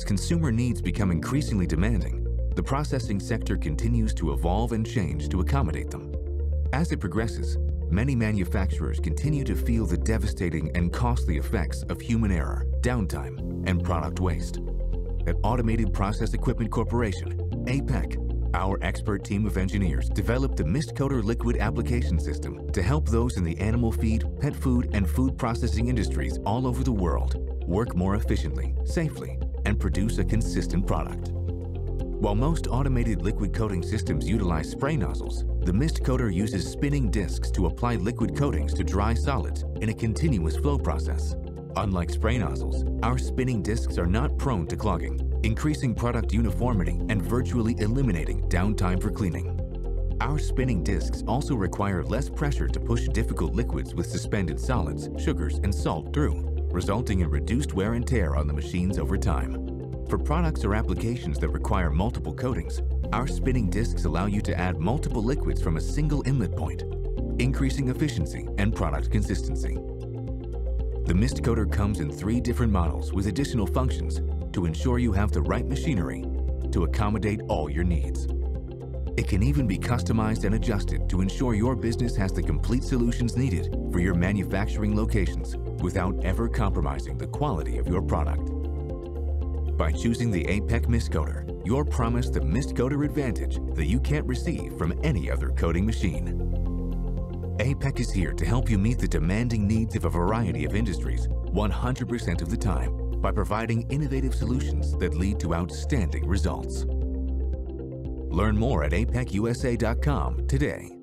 As consumer needs become increasingly demanding, the processing sector continues to evolve and change to accommodate them. As it progresses, many manufacturers continue to feel the devastating and costly effects of human error, downtime, and product waste. At Automated Process Equipment Corporation, APEC, our expert team of engineers developed the Mist Coater liquid application system to help those in the animal feed, pet food, and food processing industries all over the world work more efficiently, safely, and produce a consistent product. While most automated liquid coating systems utilize spray nozzles, the Mist Coater uses spinning discs to apply liquid coatings to dry solids in a continuous flow process. Unlike spray nozzles, our spinning discs are not prone to clogging, increasing product uniformity and virtually eliminating downtime for cleaning. Our spinning discs also require less pressure to push difficult liquids with suspended solids, sugars, and salt through, resulting in reduced wear and tear on the machines over time. For products or applications that require multiple coatings, our spinning discs allow you to add multiple liquids from a single inlet point, increasing efficiency and product consistency. The Mist Coater comes in three different models with additional functions to ensure you have the right machinery to accommodate all your needs. It can even be customized and adjusted to ensure your business has the complete solutions needed for your manufacturing locations without ever compromising the quality of your product. By choosing the APEC Mist Coater, you're promised the Mist Coater advantage that you can't receive from any other coating machine. APEC is here to help you meet the demanding needs of a variety of industries 100% of the time by providing innovative solutions that lead to outstanding results. Learn more at apecusa.com today.